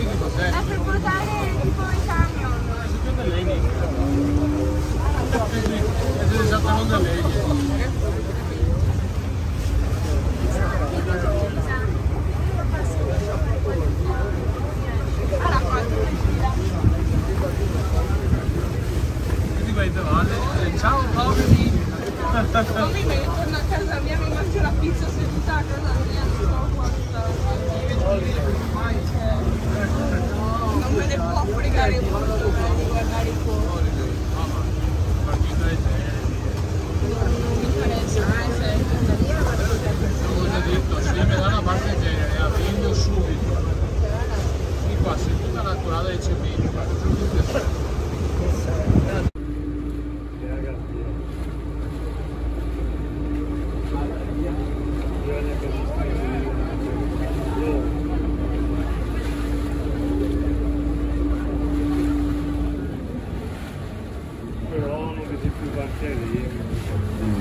È per portare tipo i camion. È esattamente vai davanti. Ciao poveri. Poi mi torno a casa mia, mi mangio la pizza seduta a casa mia, non so quanta. Non me ne può fregare molto di guardare i fuochi. Partita di te. Non mi interessa, eh, se Come ho detto, se mi dà una parte genere, la prendo subito. quand c'est